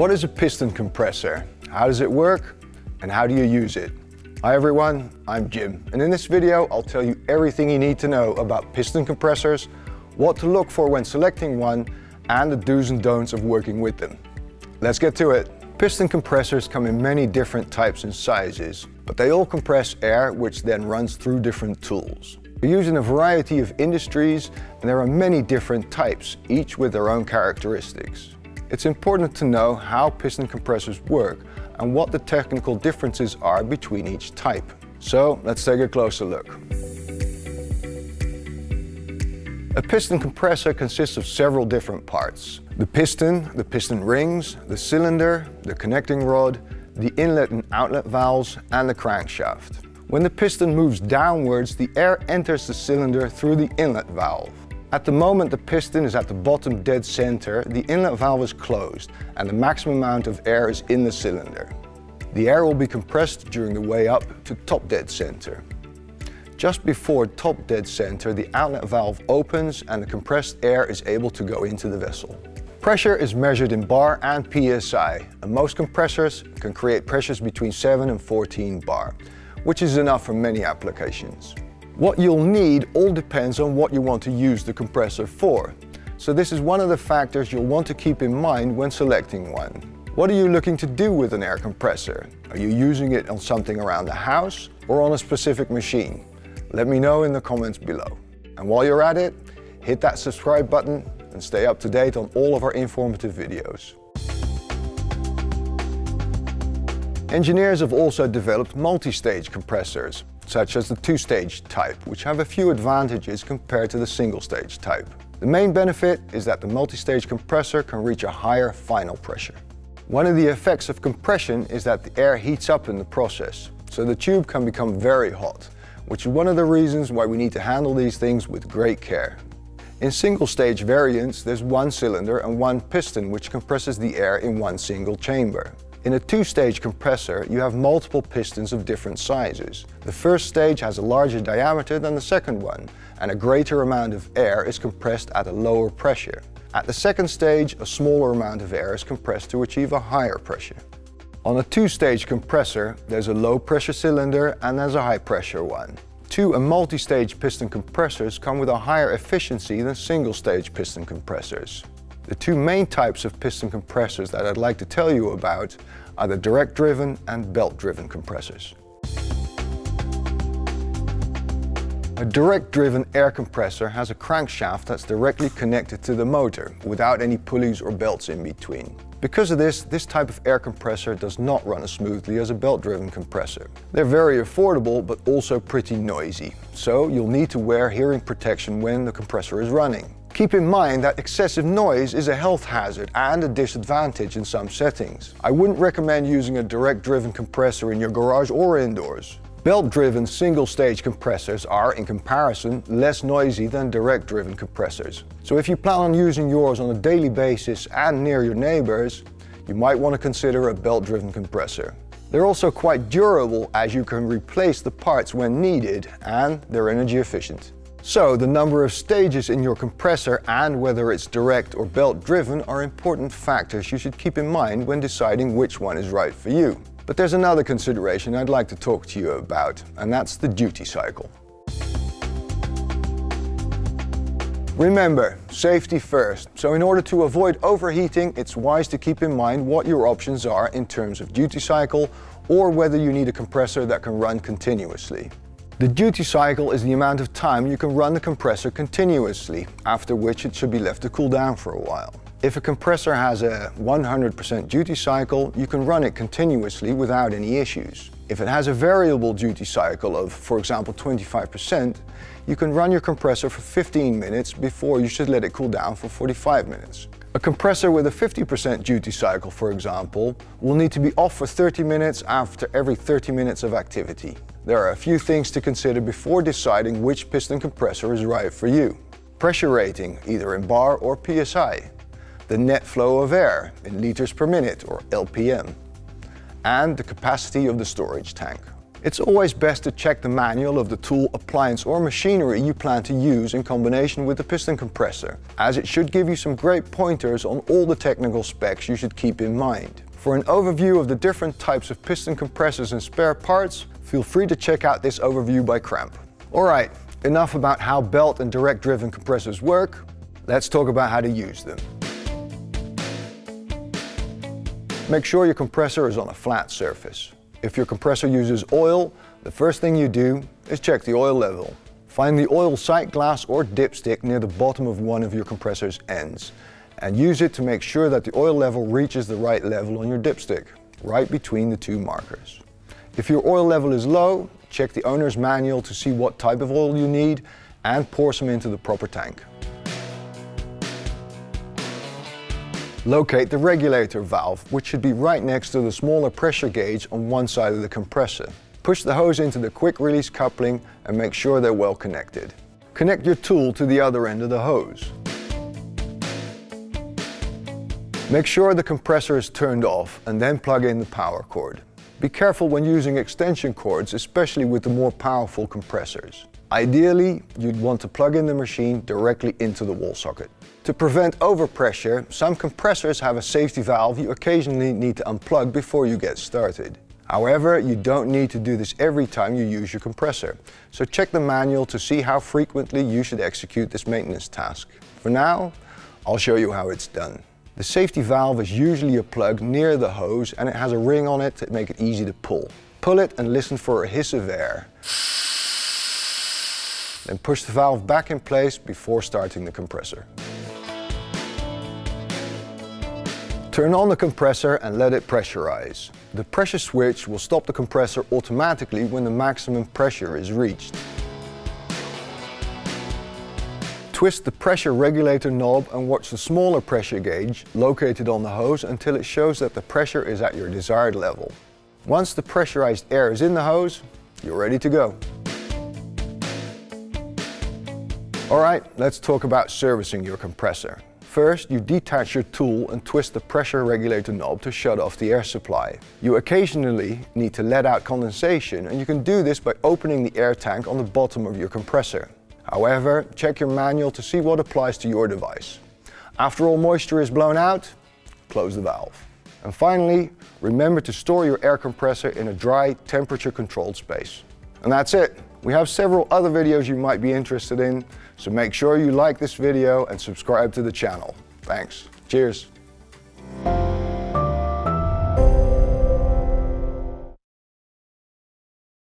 What is a piston compressor? How does it work? And how do you use it? Hi everyone, I'm Jim, and in this video I'll tell you everything you need to know about piston compressors, what to look for when selecting one, and the do's and don'ts of working with them. Let's get to it. Piston compressors come in many different types and sizes, but they all compress air which then runs through different tools. They're used in a variety of industries and there are many different types, each with their own characteristics. It's important to know how piston compressors work and what the technical differences are between each type. So let's take a closer look. A piston compressor consists of several different parts. The piston, the piston rings, the cylinder, the connecting rod, the inlet and outlet valves and the crankshaft. When the piston moves downwards, the air enters the cylinder through the inlet valve. At the moment the piston is at the bottom dead center, the inlet valve is closed and the maximum amount of air is in the cylinder. The air will be compressed during the way up to top dead center. Just before top dead center, the outlet valve opens and the compressed air is able to go into the vessel. Pressure is measured in bar and psi, and most compressors can create pressures between 7 and 14 bar, which is enough for many applications. What you'll need all depends on what you want to use the compressor for. So this is one of the factors you'll want to keep in mind when selecting one. What are you looking to do with an air compressor? Are you using it on something around the house or on a specific machine? Let me know in the comments below. And while you're at it, hit that subscribe button and stay up to date on all of our informative videos. Engineers have also developed multi-stage compressors such as the two-stage type, which have a few advantages compared to the single-stage type. The main benefit is that the multi-stage compressor can reach a higher final pressure. One of the effects of compression is that the air heats up in the process, so the tube can become very hot, which is one of the reasons why we need to handle these things with great care. In single-stage variants, there's one cylinder and one piston which compresses the air in one single chamber. In a two-stage compressor, you have multiple pistons of different sizes. The first stage has a larger diameter than the second one, and a greater amount of air is compressed at a lower pressure. At the second stage, a smaller amount of air is compressed to achieve a higher pressure. On a two-stage compressor, there's a low-pressure cylinder and there's a high-pressure one. Two and multi-stage piston compressors come with a higher efficiency than single-stage piston compressors. The two main types of piston compressors that I'd like to tell you about are the direct-driven and belt-driven compressors. A direct-driven air compressor has a crankshaft that's directly connected to the motor, without any pulleys or belts in between. Because of this, this type of air compressor does not run as smoothly as a belt-driven compressor. They're very affordable, but also pretty noisy, so you'll need to wear hearing protection when the compressor is running. Keep in mind that excessive noise is a health hazard and a disadvantage in some settings. I wouldn't recommend using a direct-driven compressor in your garage or indoors. Belt-driven single-stage compressors are, in comparison, less noisy than direct-driven compressors. So if you plan on using yours on a daily basis and near your neighbors, you might want to consider a belt-driven compressor. They're also quite durable as you can replace the parts when needed and they're energy efficient. So the number of stages in your compressor and whether it's direct or belt driven are important factors you should keep in mind when deciding which one is right for you. But there's another consideration I'd like to talk to you about, and that's the duty cycle. Remember, safety first. So in order to avoid overheating, it's wise to keep in mind what your options are in terms of duty cycle or whether you need a compressor that can run continuously. The duty cycle is the amount of time you can run the compressor continuously, after which it should be left to cool down for a while. If a compressor has a 100% duty cycle, you can run it continuously without any issues. If it has a variable duty cycle of, for example, 25%, you can run your compressor for 15 minutes before you should let it cool down for 45 minutes. A compressor with a 50% duty cycle, for example, will need to be off for 30 minutes after every 30 minutes of activity. There are a few things to consider before deciding which piston compressor is right for you. Pressure rating, either in bar or PSI. The net flow of air in liters per minute or LPM. And the capacity of the storage tank. It's always best to check the manual of the tool, appliance or machinery you plan to use in combination with the piston compressor, as it should give you some great pointers on all the technical specs you should keep in mind. For an overview of the different types of piston compressors and spare parts, feel free to check out this overview by Kramp. Alright, enough about how belt and direct driven compressors work, let's talk about how to use them. Make sure your compressor is on a flat surface. If your compressor uses oil, the first thing you do is check the oil level. Find the oil sight glass or dipstick near the bottom of one of your compressor's ends and use it to make sure that the oil level reaches the right level on your dipstick, right between the two markers. If your oil level is low, check the owner's manual to see what type of oil you need and pour some into the proper tank. Locate the regulator valve, which should be right next to the smaller pressure gauge on one side of the compressor. Push the hose into the quick release coupling and make sure they're well connected. Connect your tool to the other end of the hose. Make sure the compressor is turned off and then plug in the power cord. Be careful when using extension cords, especially with the more powerful compressors. Ideally, you'd want to plug in the machine directly into the wall socket. To prevent overpressure, some compressors have a safety valve you occasionally need to unplug before you get started. However, you don't need to do this every time you use your compressor, so check the manual to see how frequently you should execute this maintenance task. For now, I'll show you how it's done. The safety valve is usually a plug near the hose and it has a ring on it to make it easy to pull. Pull it and listen for a hiss of air. Then push the valve back in place before starting the compressor. Turn on the compressor and let it pressurize. The pressure switch will stop the compressor automatically when the maximum pressure is reached. Twist the pressure regulator knob and watch the smaller pressure gauge located on the hose until it shows that the pressure is at your desired level. Once the pressurized air is in the hose, you're ready to go. Alright, let's talk about servicing your compressor. First, you detach your tool and twist the pressure regulator knob to shut off the air supply. You occasionally need to let out condensation and you can do this by opening the air tank on the bottom of your compressor. However, check your manual to see what applies to your device. After all moisture is blown out, close the valve. And finally, remember to store your air compressor in a dry, temperature controlled space. And that's it. We have several other videos you might be interested in, so make sure you like this video and subscribe to the channel. Thanks. Cheers.